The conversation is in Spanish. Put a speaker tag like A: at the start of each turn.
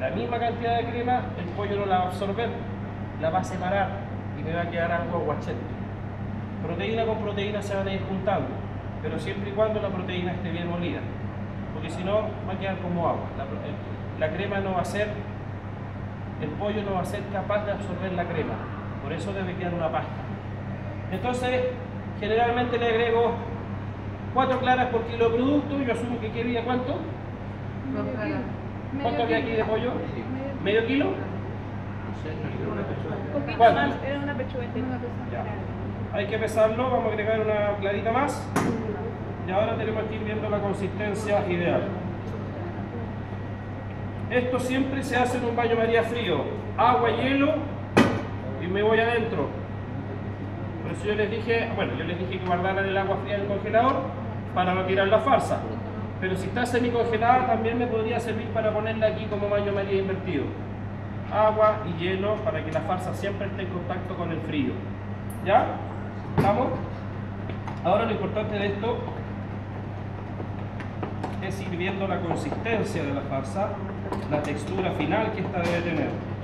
A: la misma cantidad de crema, el pollo no la va a absorber, la va a separar y me va a quedar algo aguachento. Proteína con proteína se van a ir juntando, pero siempre y cuando la proteína esté bien molida, porque si no va a quedar como agua. La, la crema no va a ser, el pollo no va a ser capaz de absorber la crema, por eso debe quedar una pasta. Entonces, generalmente le agrego 4 claras por kilo producto, yo asumo que quería cuánto? ¿Cuánto había aquí de pollo? ¿Medio kilo?
B: Poquito
A: ¿Cuánto?
B: más, era una pechugueta.
A: Ya. Hay que pesarlo, vamos a agregar una clarita más. Y ahora tenemos que ir viendo la consistencia ideal. Esto siempre se hace en un baño María frío. Agua, hielo y me voy adentro. Por eso yo les dije, bueno, yo les dije que guardaran el agua fría en el congelador para no tirar la farsa. Pero si está semicongelada también me podría servir para ponerla aquí como baño María invertido. Agua y hielo para que la farsa siempre esté en contacto con el frío. ¿Ya? ¿Estamos? Ahora lo importante de esto es ir viendo la consistencia de la farsa, la textura final que esta debe tener.